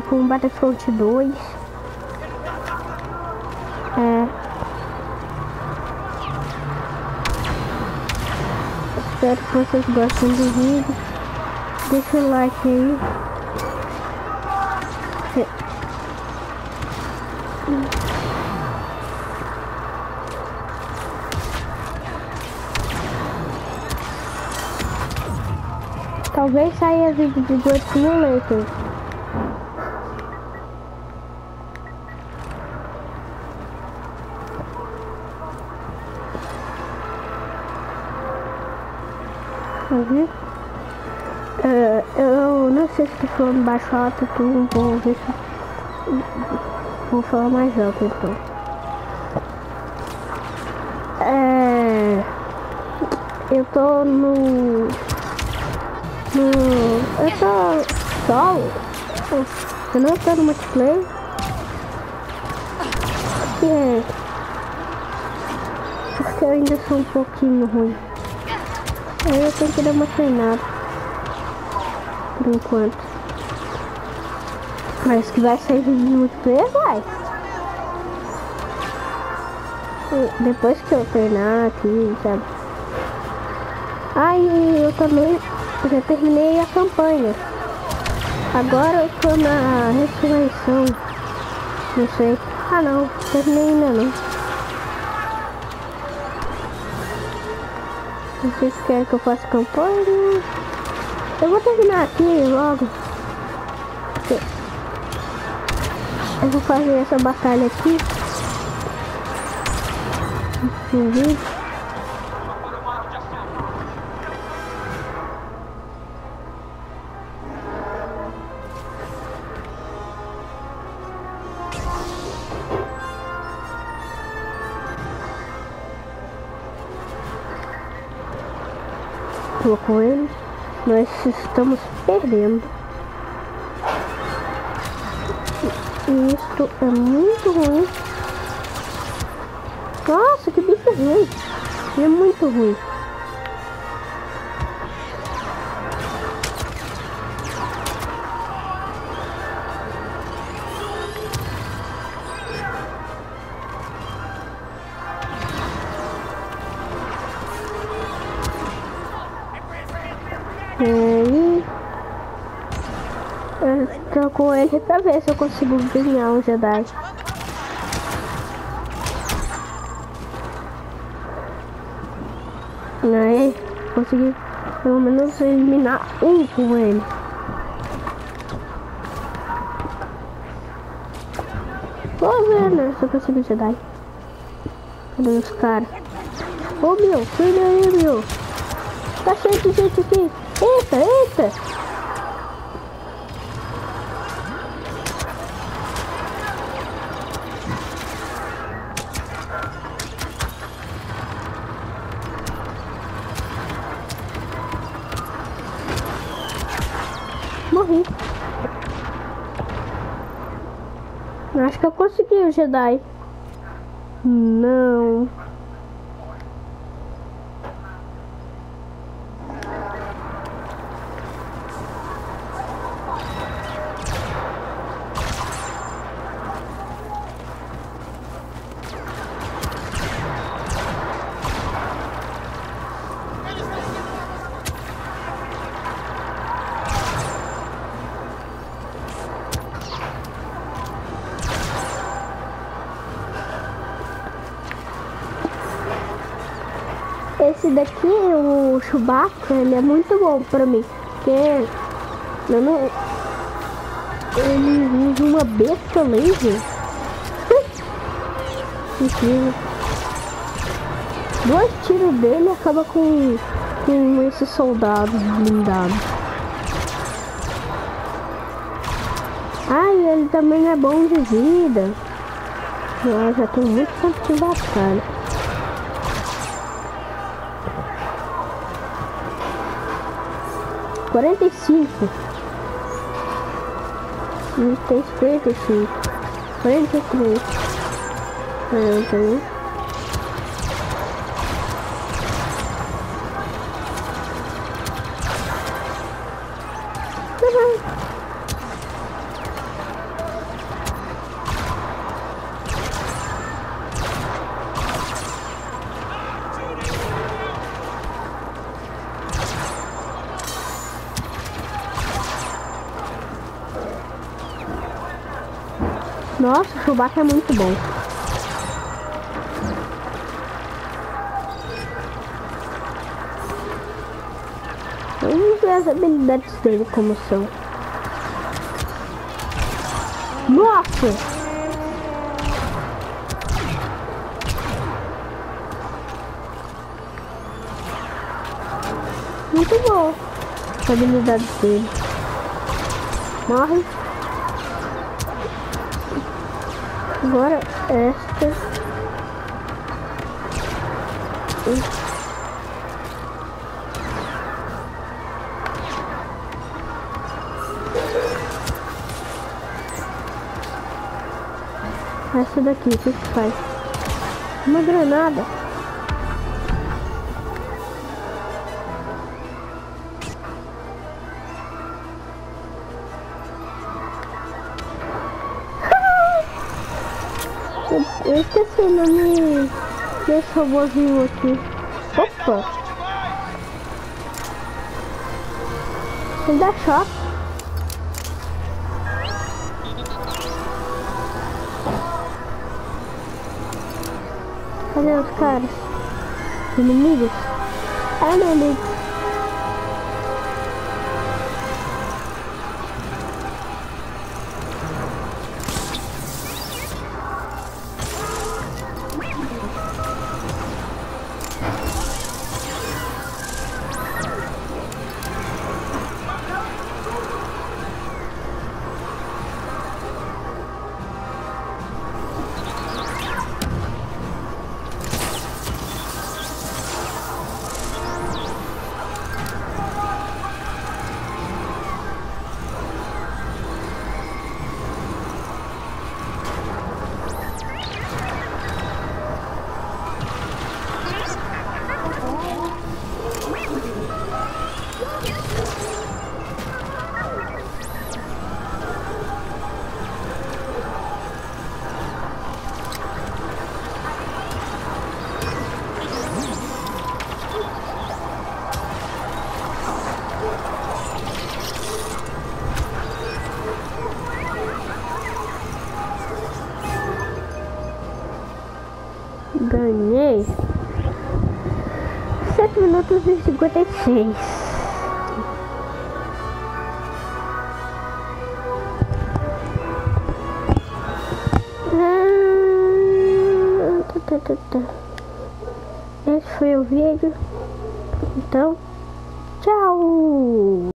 com Battlefront 2. É. Espero que vocês gostem do vídeo. Deixa o like aí. Talvez saia vídeo de Gold Simulator. Uhum. Uh, eu não sei se tu falando baixo alto, tu vou ver se vou falar mais alto então. É, eu tô no no eu tô solo. Eu não tô no multiplayer. É, porque eu ainda sou um pouquinho ruim. Aí eu tenho que dar uma treinada. Por enquanto. Mas que vai sair vídeo de multiplayer, vai. Depois que eu treinar aqui, sabe? Aí eu também já terminei a campanha. Agora eu tô na ressurreição. Não sei. Ah não, terminei ainda não. Vocês querem que eu faça campanha? Eu vou terminar aqui logo. Eu vou fazer essa batalha aqui. Com ele, nós estamos perdendo. E isto é muito ruim. Nossa, que bicho ruim. É muito ruim. Tô com ele pra ver se eu consigo ganhar um Jedi. Aí consegui pelo menos eliminar um com ele. Vou ver, né? Se eu consigo Jedi. Cadê os caras? Ô meu, cuida aí, meu. Tá cheio de gente aqui. Eita, eita! Morri. Acho que eu consegui o Jedi. Não. Esse daqui, o Chewbacca, ele é muito bom pra mim. Porque eu não... ele usa uma besta laser. Incrível. Dois tiros dele acaba com, com esses soldados blindados. Ai, ele também é bom de vida. Eu já tem muito tempo de batalha. 45 43 45 43 41 Nossa, o Chewbacca é muito bom. Vamos ver as habilidades dele como são. Nossa! Muito bom. As habilidades dele. Morre. Agora esta. Essa daqui, o que que faz? Uma granada. Eu, eu esqueci o nome desse robôzinho aqui. Opa! Ele dá choque. Cadê os caras? Inimigos? É inimigo. Ganhei minutos e 56. Ah, tá, tá, tá. Esse foi o vídeo. Então, tchau!